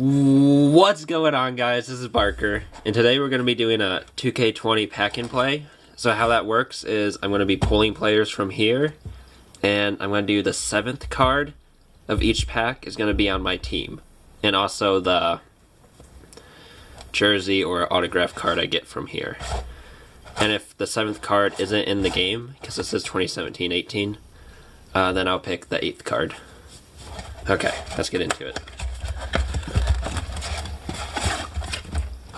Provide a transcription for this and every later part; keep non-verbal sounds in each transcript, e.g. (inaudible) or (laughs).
What's going on guys? This is Barker and today we're going to be doing a 2K20 pack and play. So how that works is I'm going to be pulling players from here and I'm going to do the seventh card of each pack is going to be on my team. And also the jersey or autograph card I get from here. And if the seventh card isn't in the game, because this is 2017-18, uh, then I'll pick the eighth card. Okay, let's get into it.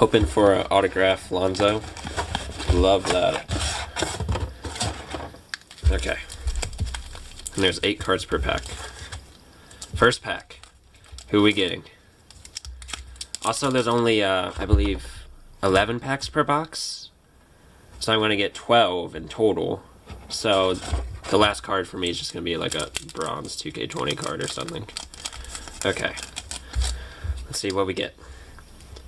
Hoping for an autograph, Lonzo. Love that. Okay. And there's eight cards per pack. First pack. Who are we getting? Also, there's only, uh, I believe, 11 packs per box. So I'm going to get 12 in total. So the last card for me is just going to be like a bronze 2K20 card or something. Okay. Let's see what we get.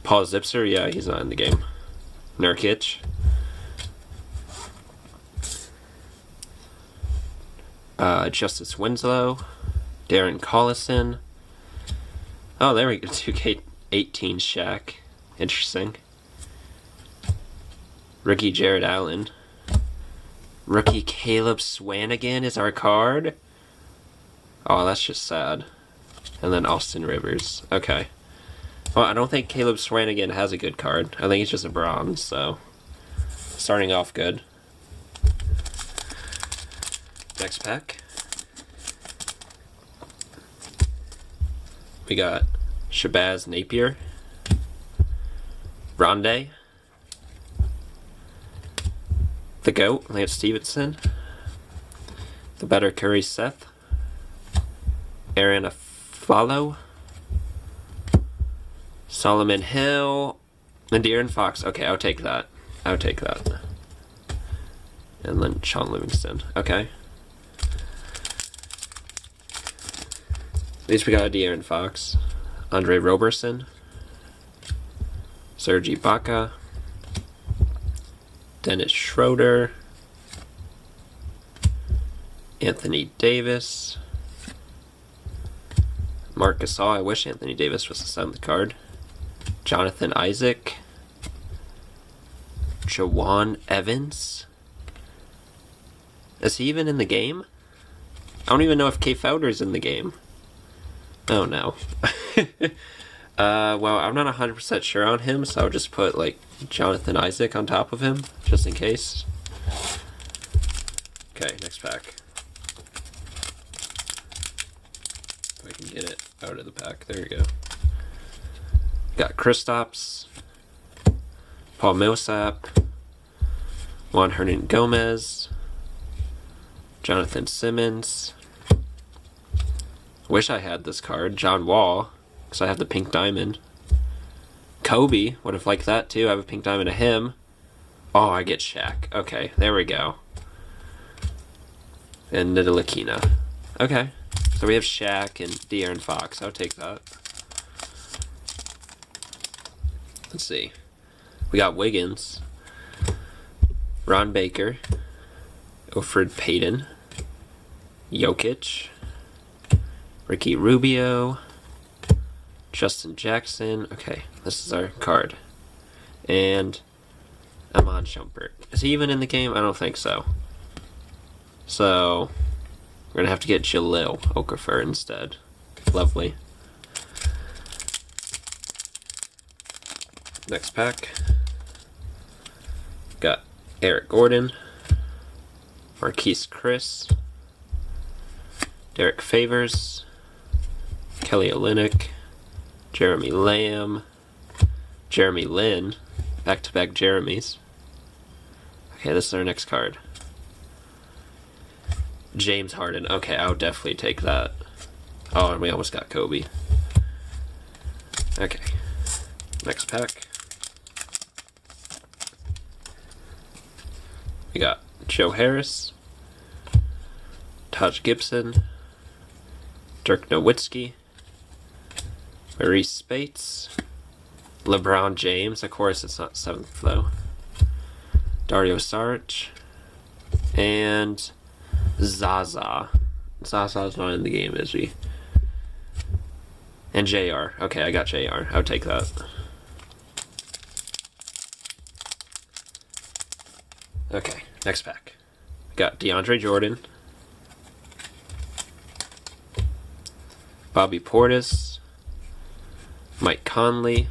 Paul Zipser, yeah, he's not in the game. Nurkic. Uh, Justice Winslow. Darren Collison. Oh, there we go. (laughs) 2K18 Shaq. Interesting. Rookie Jarrett Allen. Rookie Caleb Swanigan is our card. Oh, that's just sad. And then Austin Rivers. Okay. Well, I don't think Caleb Swanigan has a good card. I think he's just a bronze, so starting off good. Next pack. We got Shabazz Napier. Rondé, The GOAT, Lance Stephenson, The better Curry Seth. Arron Afflalo. Solomon Hill, and De'Aaron Fox. Okay, I'll take that. I'll take that. And then Shaun Livingston. Okay. At least we got a De'Aaron Fox. Andre Roberson. Serge Ibaka. Dennis Schroeder. Anthony Davis. Marcus. I wish Anthony Davis was the seventh card. Jonathan Isaac, Jawun Evans. Is he even in the game? I don't even know if K Fowler's in the game. Oh no. (laughs) uh, well, I'm not 100% sure on him, so I'll just put like Jonathan Isaac on top of him, just in case. Okay, next pack. If I can get it out of the pack. There you go. Got Kristaps, Paul Millsap, Juan Hernangomez, Jonathan Simmons. Wish I had this card. John Wall, because I have the pink diamond. Kobe, would have liked that too. I have a pink diamond of him. Oh, I get Shaq. Okay, there we go. And Ntilikina. Okay. So we have Shaq and De'Aaron Fox. I'll take that. Let's see. We got Wiggins, Ron Baker, Elfrid Payton, Jokic, Ricky Rubio, Justin Jackson. Okay, this is our card. And Iman Shumpert. Is he even in the game? I don't think so. So, we're going to have to get Jahlil Okafor instead. Lovely. Next pack. Got Eric Gordon, Marquese Chriss, Derrick Favors, Kelly Olynyk, Jeremy Lamb, Jeremy Lin, back to back Jeremys. Okay, this is our next card. James Harden. Okay, I'll definitely take that. Oh, and we almost got Kobe. Okay. Next pack. We got Joe Harris, Taj Gibson, Dirk Nowitzki, Marreese Speights, LeBron James. Of course, it's not seventh though. Dario Saric, and Zaza. Zaza's not in the game, is he? And JR. Okay, I got JR. I'll take that. Okay, next pack. Got DeAndre Jordan. Bobby Portis. Mike Conley.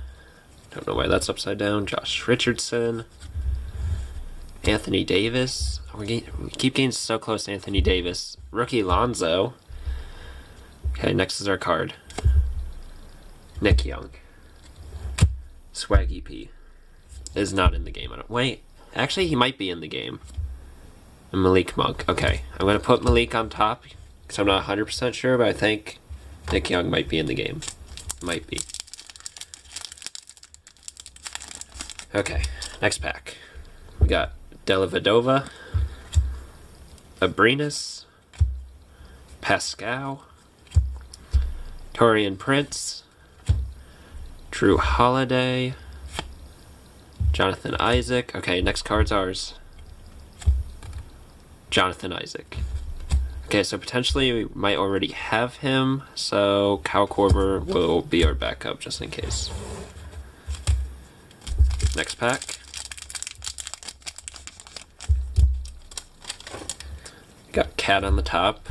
Don't know why that's upside down. Josh Richardson. Anthony Davis. we keep getting so close to Anthony Davis. Rookie Lonzo. Okay, next is our card. Nick Young. Swaggy P is not in the game. I don't wait. Actually, he might be in the game. Malik Monk. Okay, I'm gonna put Malik on top because I'm not 100% sure, but I think Nick Young might be in the game. Might be. Okay, next pack. We got Dellavedova, Abrines, Pascal, Taurean Prince, Jrue Holiday, Jonathan Isaac. Okay, next card's ours. Jonathan Isaac. Okay, so potentially we might already have him, so Kyle Korver will be our backup just in case. Next pack. Got Cat on the top.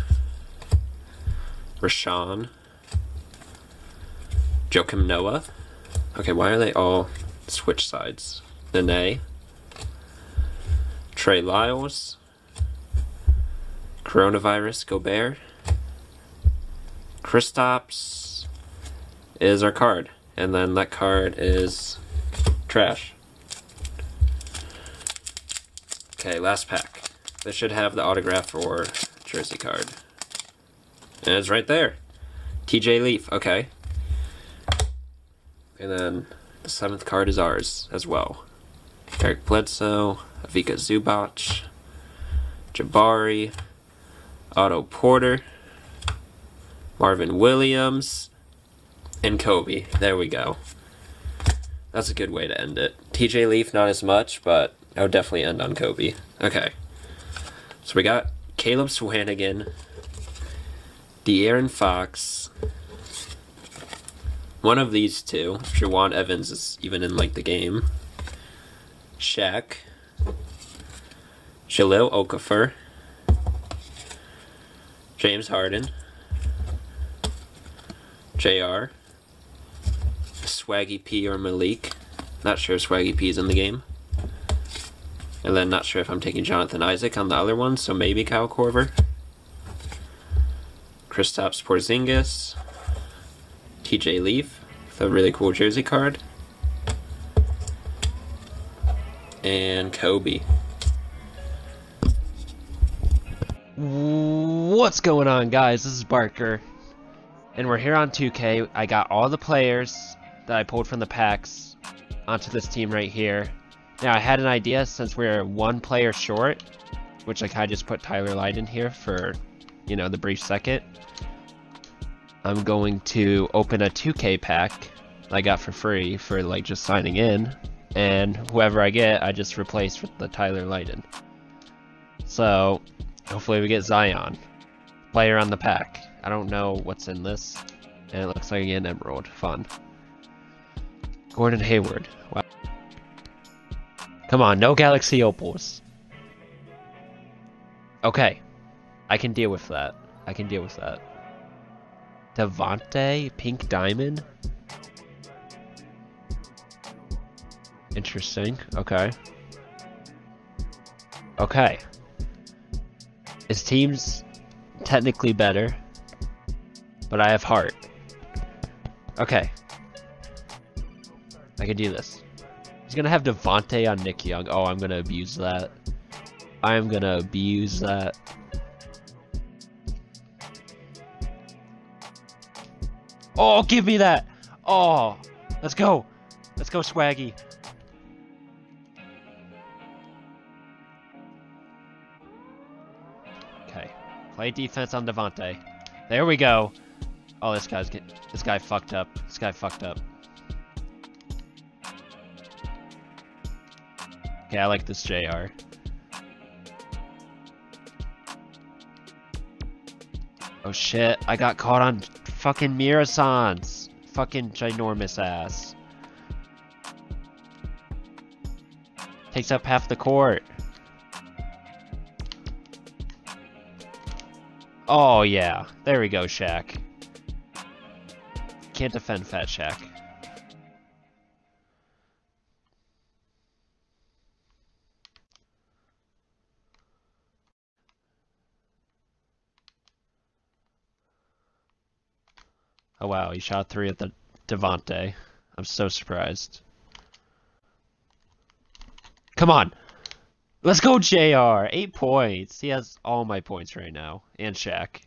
Rashawn. Joakim Noah. Okay, why are they all switch sides? Nene. Trey Lyles. Coronavirus Gobert. Kristaps is our card. And then that card is trash. Okay, last pack. This should have the autograph or jersey card. And it's right there. TJ Leaf, okay. And then the seventh card is ours as well. Eric Bledsoe, Ivica Zubac, Jabari, Otto Porter, Marvin Williams, and Kobe. There we go. That's a good way to end it. TJ Leaf, not as much, but I would definitely end on Kobe. Okay. So we got Caleb Swanigan, De'Aaron Fox. One of these two, Jawun Evans is even in like the game. Shaq. Jahlil Okafor. James Harden. JR. Swaggy P or Malik. Not sure if Swaggy P is in the game. And then not sure if I'm taking Jonathan Isaac on the other one, so maybe Kyle Korver. Kristaps Porzingis. TJ Leaf with a really cool jersey card. And Kobe. What's going on guys? This is Barker. And we're here on 2K. I got all the players that I pulled from the packs onto this team right here. Now, I had an idea since we're one player short, which I kind of just put Tyler Lydon here for, you know, the brief second. I'm going to open a 2K pack I got for free for, like, just signing in. And whoever I get, I just replace with the Tyler Lydon. So, hopefully we get Zion. Player on the pack. I don't know what's in this. And it looks like an emerald. Fun. Gordon Hayward. Wow. Come on, no Galaxy Opals. Okay. I can deal with that. I can deal with that. Devonte, Pink Diamond. Interesting. Okay. Okay. His team's technically better, but I have heart. Okay. I can do this. He's gonna have Devonte on Nick Young. Oh, I'm gonna abuse that. I am gonna abuse that. Oh, give me that! Oh, let's go! Let's go, Swaggy. Play defense on Devonte. There we go. Oh, this guy's get this guy fucked up. This guy fucked up. Okay, I like this JR. Oh shit, I got caught on fucking Muresan's. fucking ginormous ass. Takes up half the court. Oh yeah, there we go, Shaq. Can't defend Fat Shaq. Oh wow, he shot three at the Devonte. I'm so surprised. Come on! Let's go, JR! Eight points! He has all my points right now. And Shaq.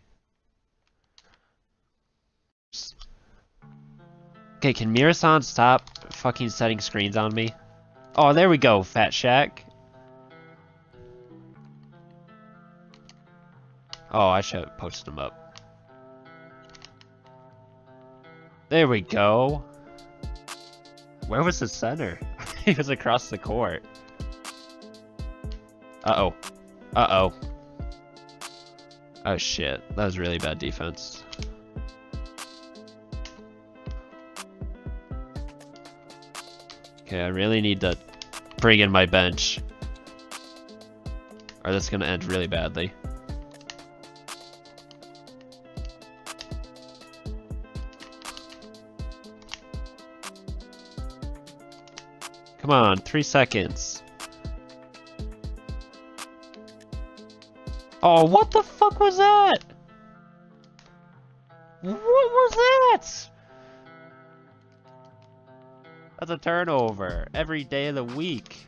Okay, can Muresan stop fucking setting screens on me? Oh, there we go, Fat Shaq. Oh, I should have posted him up. There we go. Where was the center? (laughs) he was across the court. Uh-oh. Uh-oh. Oh shit, that was really bad defense. Okay, I really need to bring in my bench. Or that's gonna end really badly. Come on, three seconds. Oh, what the fuck was that? What was that? That's a turnover every day of the week.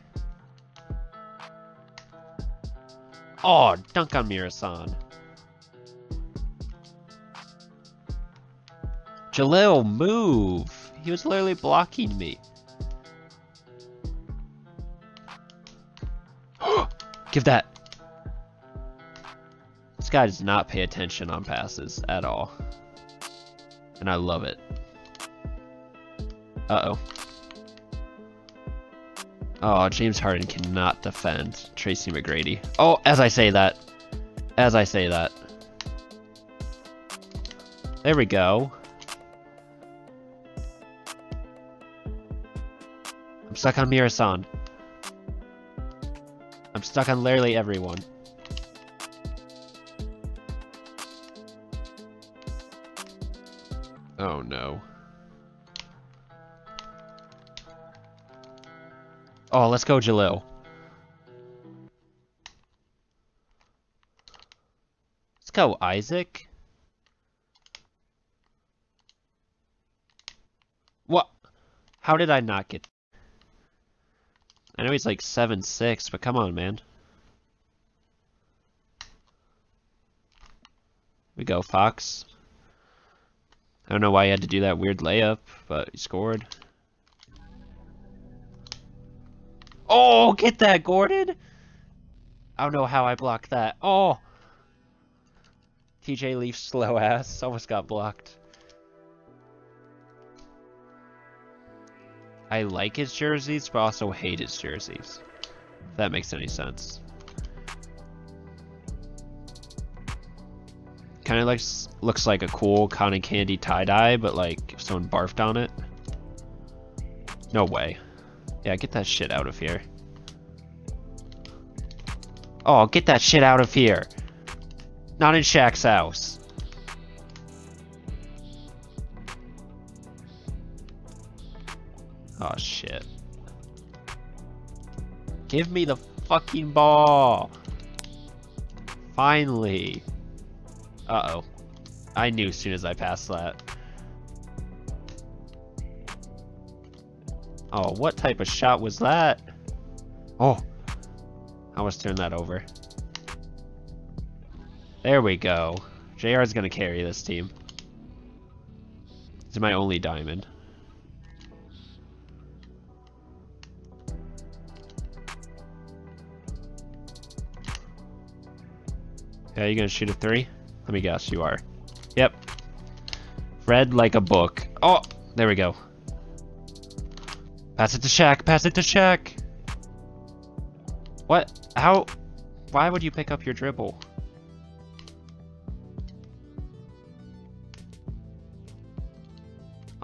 Oh, dunk on Muresan. Jahlil, move! He was literally blocking me. (gasps) Give that. Guy does not pay attention on passes at all. And I love it. Uh-oh. Oh, James Harden cannot defend Tracy McGrady. Oh, as I say that. As I say that. There we go. I'm stuck on Muresan. I'm stuck on literally everyone. Oh no. Oh, let's go Jahlil. Let's go Isaac. What? How did I not get I know he's like seven six, but come on, man. We go, Fox. I don't know why he had to do that weird layup, but he scored. Oh, get that, Gordon! I don't know how I blocked that. Oh! TJ Leaf slow ass almost got blocked. I like his jerseys, but also hate his jerseys. If that makes any sense. Kind of looks looks like a cool cotton candy tie-dye, but like someone barfed on it. No way. Yeah, get that shit out of here. Oh, get that shit out of here. Not in Shaq's house. Oh shit. Give me the fucking ball! Finally! Uh-oh. I knew as soon as I passed that. Oh, what type of shot was that? Oh! I almost turned that over. There we go. JR's gonna carry this team. He's my only diamond. Yeah, you gonna shoot a three? Let me guess, you are. Yep. Read like a book. Oh, there we go. Pass it to Shaq, pass it to Shaq! What? How? Why would you pick up your dribble?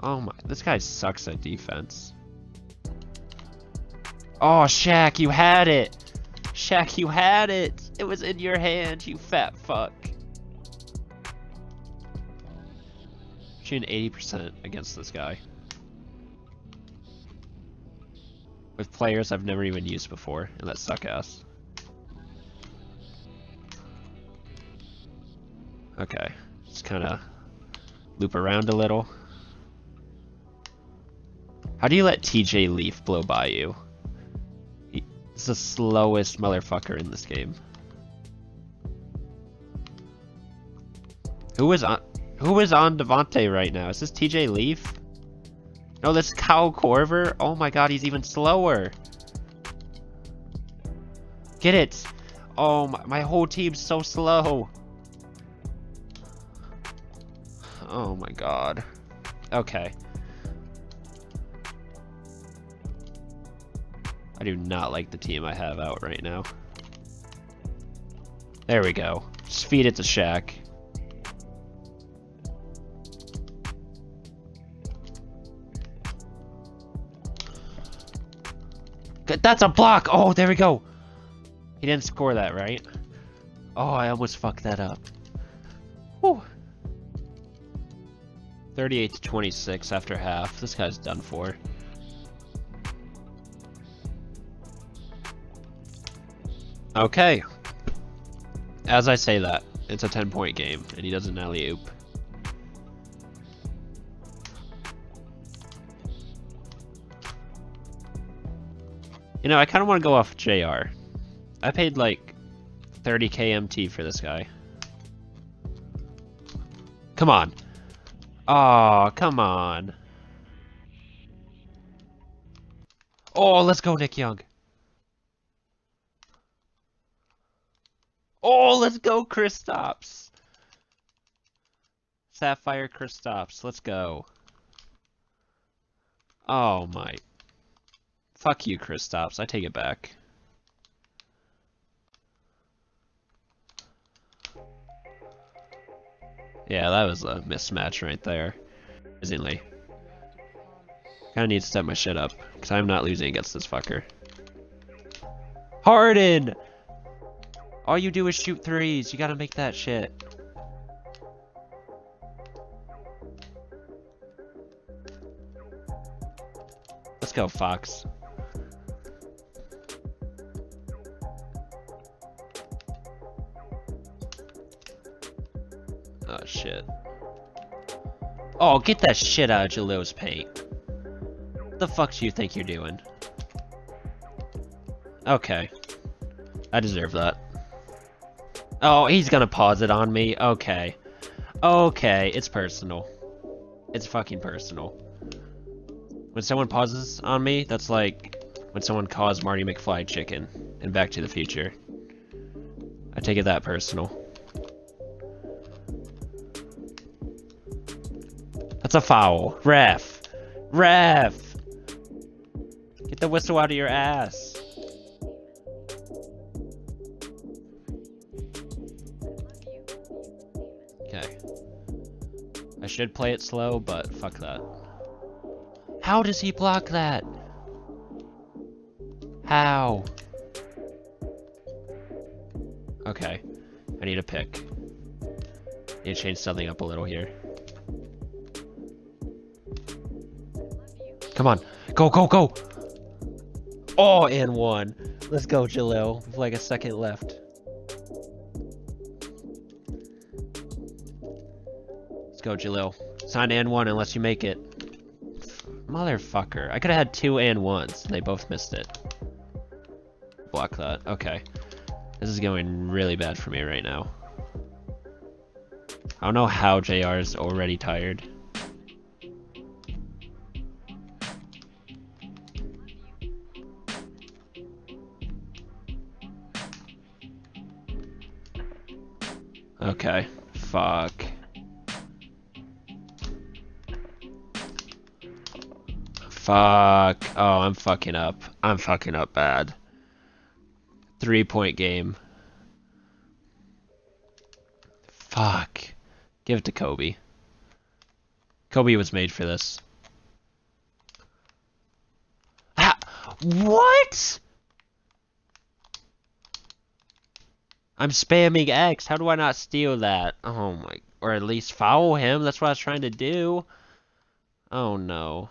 Oh my, this guy sucks at defense. Oh, Shaq, you had it! Shaq, you had it! It was in your hand, you fat fuck. Shooting 80% against this guy. With players I've never even used before, and that suck ass. Okay, just kind of loop around a little. How do you let TJ Leaf blow by you? He's the slowest motherfucker in this game. Who is on who is on Devonte right now? Is this TJ Leaf? No, this Kyle Korver? Oh my god, he's even slower. Get it! Oh, my, my whole team's so slow. Oh my god. Okay. I do not like the team I have out right now. There we go. Just feed it to Shaq. That's a block! Oh, there we go! He didn't score that, right? Oh, I almost fucked that up. Whew. 38 to 26 after half. This guy's done for. Okay. As I say that, it's a 10 point game, and he does an alley oop. You know, I kind of want to go off JR. I paid like 30 KMT for this guy. Come on. Oh, come on. Oh, let's go, Nick Young. Oh, let's go, Kristaps. Sapphire Kristaps. Let's go. Oh, my. Fuck you, Kristaps. I take it back. Yeah, that was a mismatch right there. Amazingly. Kinda need to step my shit up, because I'm not losing against this fucker. Harden! All you do is shoot threes. You gotta make that shit. Let's go, Fox. Oh, get that shit out of Jahlil's paint. The fuck do you think you're doing? Okay. I deserve that. Oh, he's gonna pause it on me. Okay. Okay, it's personal. It's fucking personal. When someone pauses on me, that's like when someone calls Marty McFly chicken in Back to the Future. I take it that personal. That's a foul. Ref. Ref. Get the whistle out of your ass. Okay. I should play it slow, but fuck that. How does he block that? How? Okay. I need a pick. Need to change something up a little here. Come on. Go, go, go! Oh, and one. Let's go, Jahlil. With like a second left. Let's go, Jahlil. Sign and one unless you make it. Motherfucker. I could have had two and ones. They both missed it. Block that. Okay. This is going really bad for me right now. I don't know how JR is already tired. Okay. Fuck. Fuck. Oh, I'm fucking up. I'm fucking up bad. Three point game. Fuck. Give it to Kobe. Kobe was made for this. Ah, what? I'm spamming X. How do I not steal that? Oh my. Or at least foul him. That's what I was trying to do. Oh no.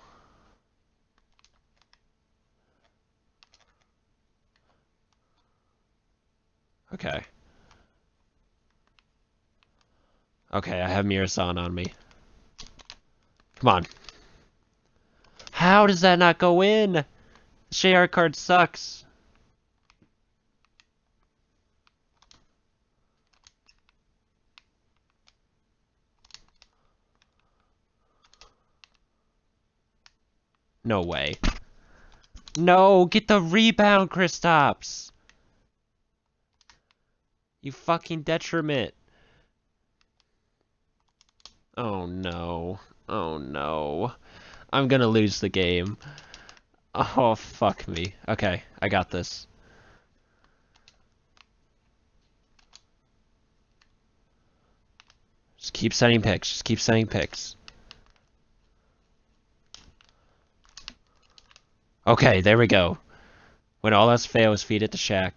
Okay. Okay, I have Muresan on me. Come on. How does that not go in? Shayar card sucks. No way. No, get the rebound, Kristaps. You fucking detriment. Oh no. Oh no. I'm gonna lose the game. Oh, fuck me. Okay, I got this. Just keep sending picks. Just keep sending picks. Okay, there we go. When all else fails, feed it to Shaq.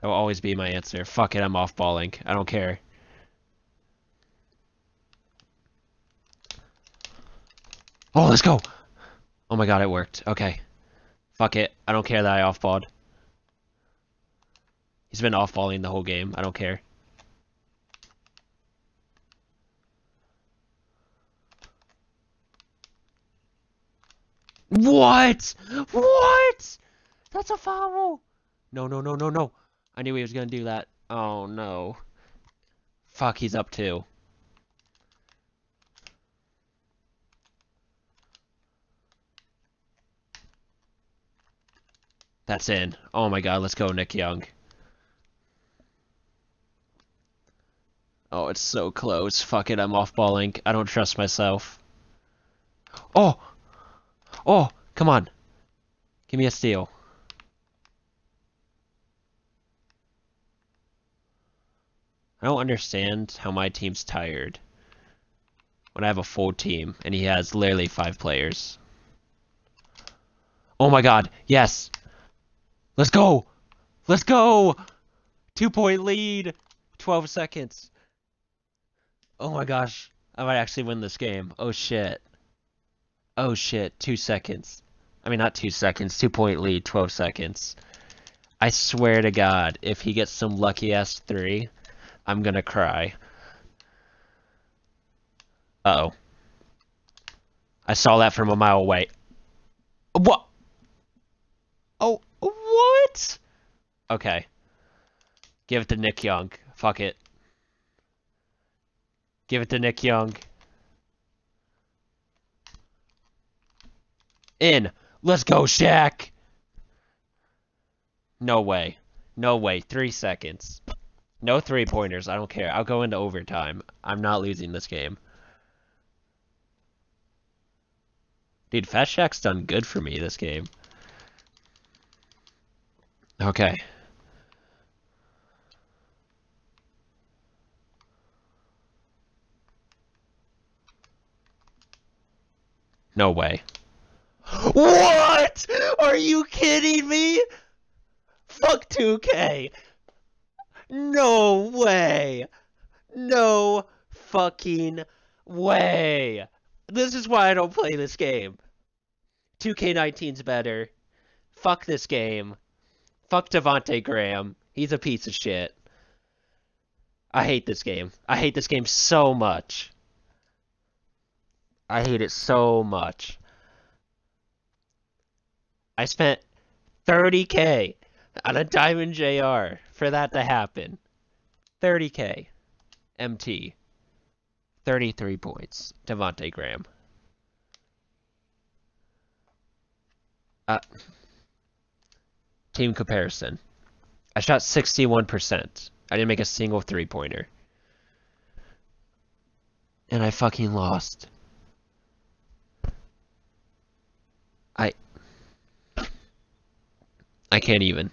That will always be my answer. Fuck it, I'm off balling. I don't care. Oh, let's go! Oh my god, it worked. Okay. Fuck it. I don't care that I off-balled. He's been off-balling the whole game. I don't care. What? What? That's a foul! No, no, no, no, no. I knew he was gonna do that. Oh, no. Fuck, he's up too. That's in. Oh my god, let's go, Nick Young. Oh, it's so close. Fuck it, I'm off balling. I don't trust myself. Oh! Oh, come on. Give me a steal. I don't understand how my team's tired when I have a full team and he has literally five players. Oh my god, yes! Let's go! Let's go! Two point lead! 12 seconds. Oh my gosh. I might actually win this game. Oh shit. Oh shit. Two seconds. I mean, not two seconds. Two point lead. 12 seconds. I swear to God, if he gets some lucky ass three, I'm gonna cry. Uh oh. I saw that from a mile away. What? Oh. What? Okay. Give it to Nick Young. Fuck it. Give it to Nick Young. In. Let's go, Shaq. No way. No way. Three seconds. No three pointers. I don't care. I'll go into overtime. I'm not losing this game. Dude, Fat Shaq's done good for me this game. Okay. No way. What? Are you kidding me? Fuck 2K. No way. No fucking way. This is why I don't play this game. 2K19's better. Fuck this game. Fuck Devonte Graham. He's a piece of shit. I hate this game. I hate this game so much. I hate it so much. I spent 30k on a Diamond JR for that to happen. 30k. MT. 33 points. Devonte Graham. Uh Team comparison. I shot 61%. I didn't make a single three-pointer. And I fucking lost. I can't even.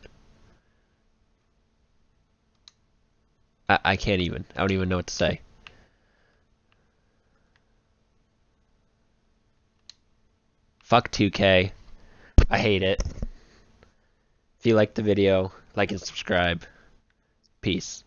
I, I can't even. I don't even know what to say. Fuck 2K. I hate it. If you liked the video, like and subscribe. Peace.